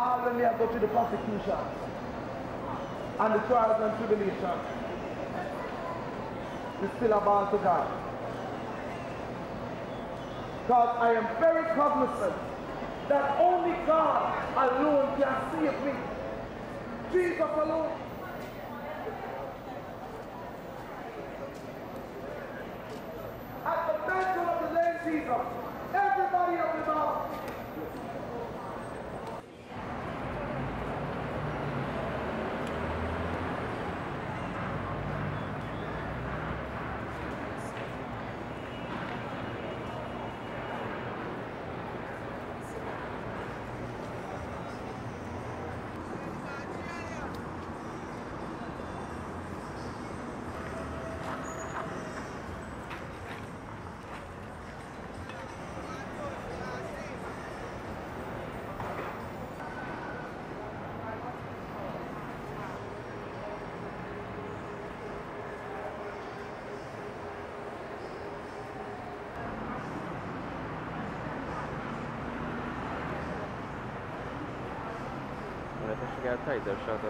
Ah, all I go to the persecution and the trials and tribulations, we still are bound to God. Because I am very cognizant that only God alone can save me. Jesus alone. mert esetleg eltállításra az